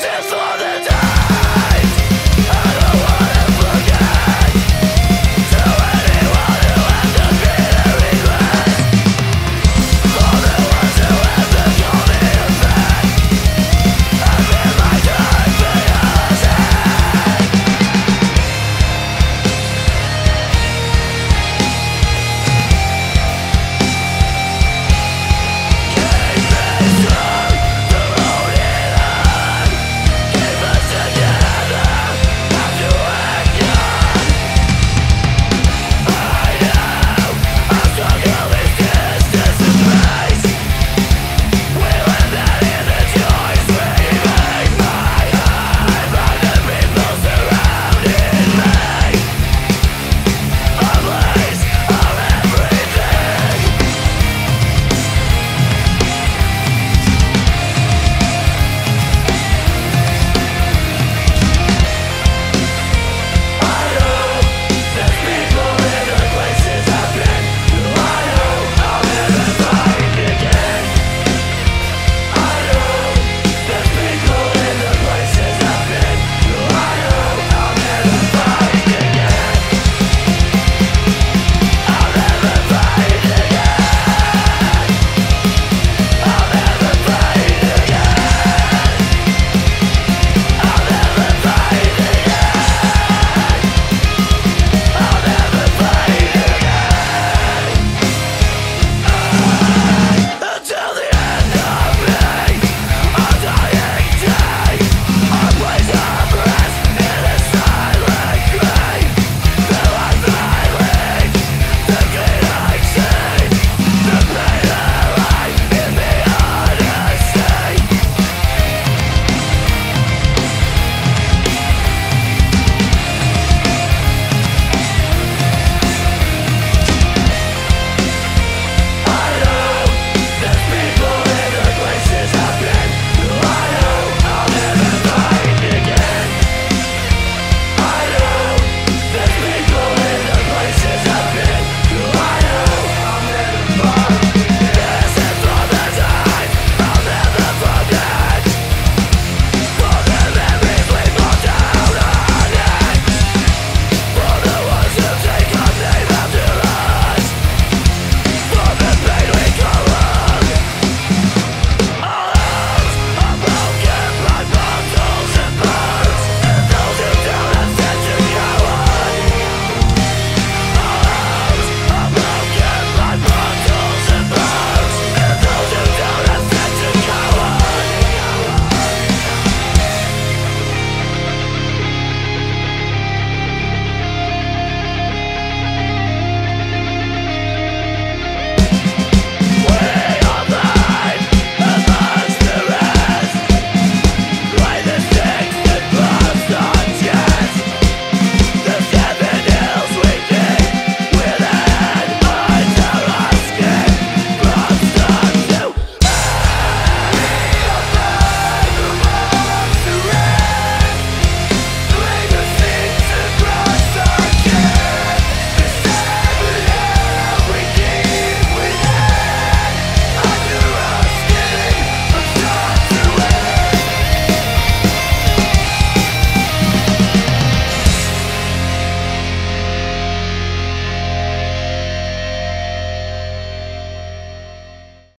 This Thank you.